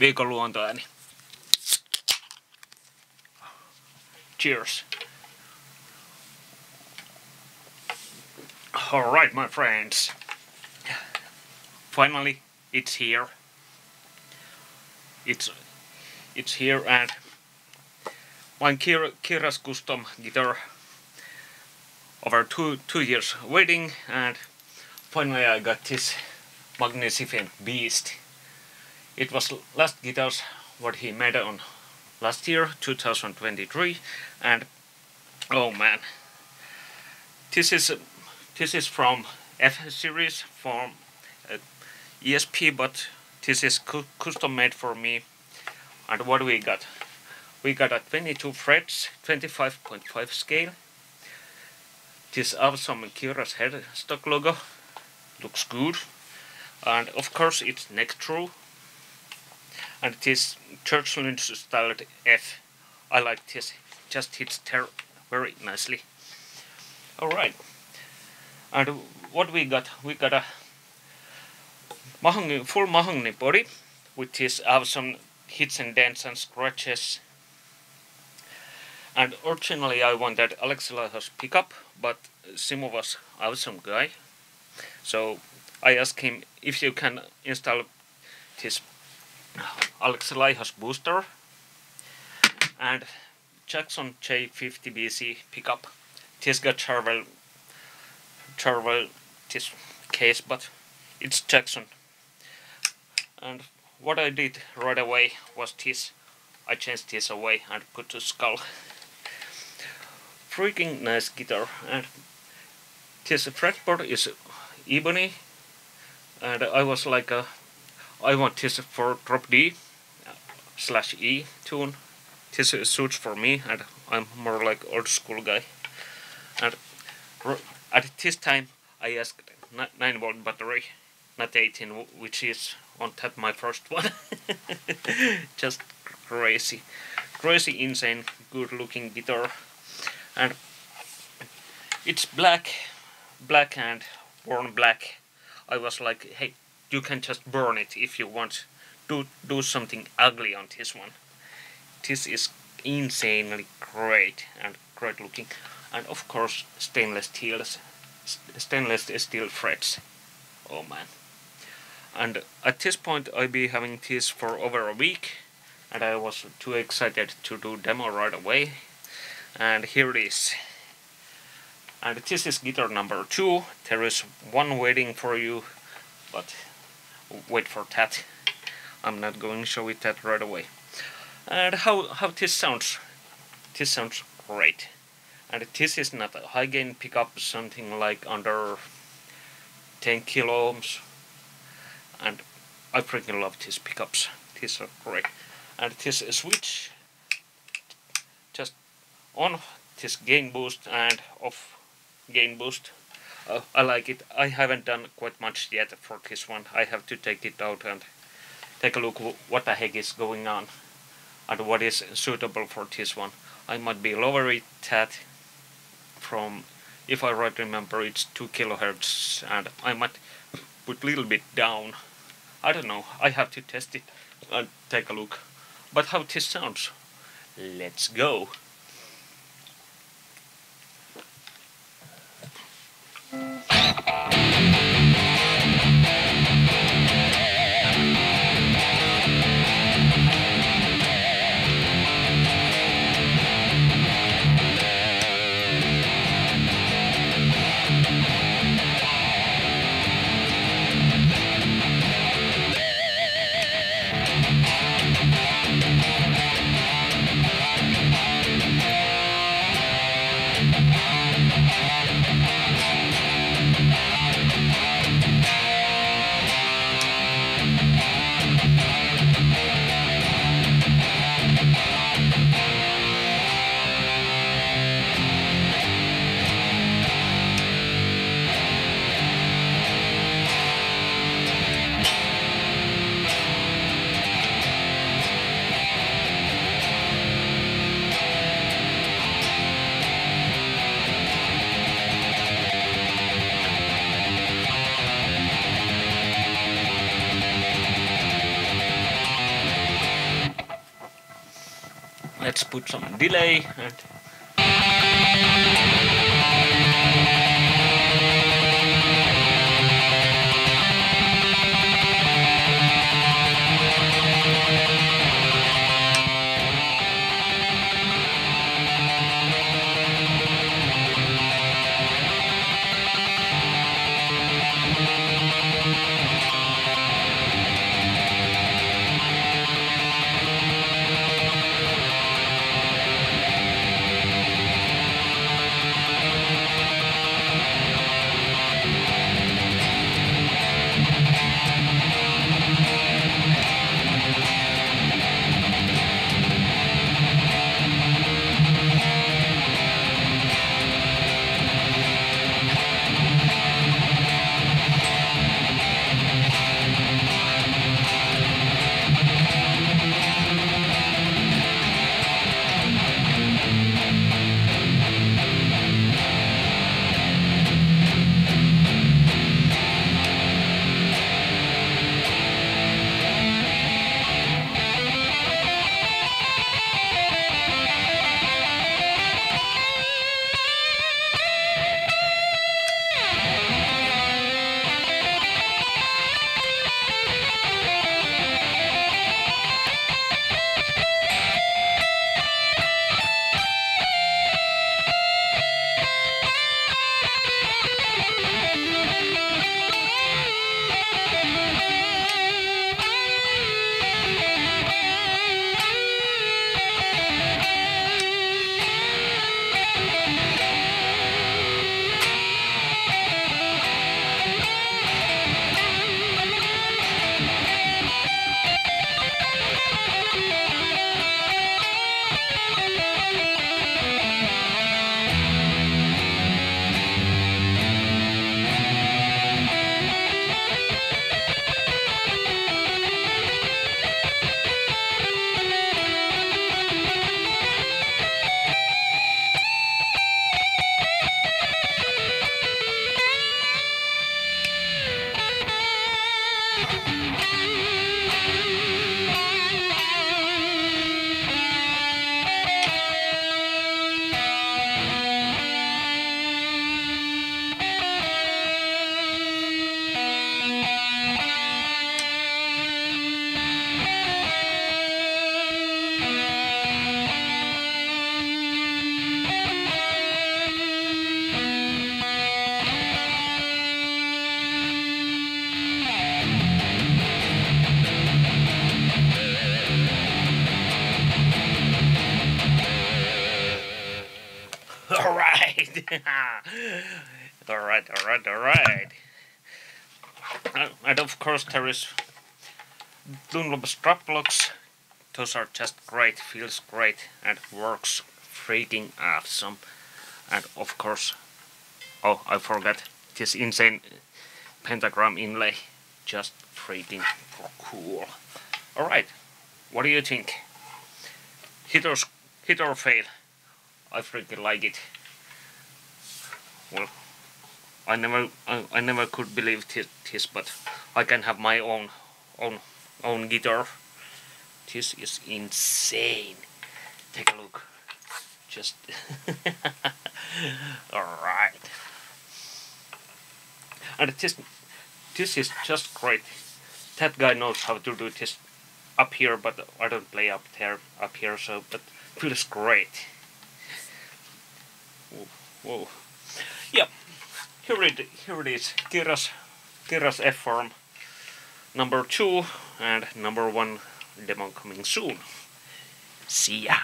viikon luontoääni. Cheers. Alright, my friends. Finally, it's here. It's it's here and my Kira, Kiiras custom guitar over two two years waiting and finally I got this magnificent beast. It was last guitars what he made on last year 2023 and oh man. This is this is from F series from uh, ESP but this is cu custom made for me. And what we got? We got a 22 frets 25.5 scale. This awesome Kiiras headstock logo looks good. And of course it's neck thru and this church lynch styled F. I like this. Just hits ter very nicely. Alright and what we got? We got a mahogany, full mahogany body with this awesome hits and dents and scratches. And originally I wanted Alexi Laiho's pickup but Simo was awesome guy. So I asked him if you can install this Alexi Laiho's booster and Jackson J50BC pickup. This got travel travel this case but it's Jackson. And what I did right away was this. I changed this away and put a skull. Freaking nice guitar and this fretboard is ebony and I was like a, I want this for drop D slash E tune. This suits for me and I'm more like old school guy. And at this time I asked 9 volt battery not 18 which is on top my first one. Just crazy. Crazy insane good looking guitar. And it's black black and worn black. I was like hey you can just burn it if you want to do something ugly on this one. This is insanely great and great looking. And of course stainless steel stainless steel frets. Oh man. And at this point I be having this for over a week and I was too excited to do demo right away. And here it is. And this is guitar number two. There is one waiting for you but wait for that. I'm not going to show it that right away. And how, how this sounds? This sounds great. And this is not a high gain pickup something like under 10 kilo ohms and I freaking love these pickups. These are great. And this switch just on this gain boost and off gain boost uh, I like it. I haven't done quite much yet for this one. I have to take it out and take a look what the heck is going on and what is suitable for this one. I might be lower it that from if I right remember it's 2 kilohertz and I might put a little bit down. I don't know. I have to test it and take a look. But how this sounds? Let's go let's put some delay and right. all right, all right, all right. Uh, and of course there is Dunlop strap locks. Those are just great, feels great and works freaking awesome. And of course, oh I forgot this insane pentagram inlay. Just freaking cool. Alright, what do you think? Hit or, hit or fail? I freaking like it. Well, I never, I, I never could believe this, this, but I can have my own, own, own guitar. This is insane. Take a look. Just, all right. And this, this is just great. That guy knows how to do this up here, but I don't play up there, up here, so but feels great. Whoa, whoa. Yep. Here it here it is. Kiiras Kiiras F form number two and number one demo coming soon. See ya.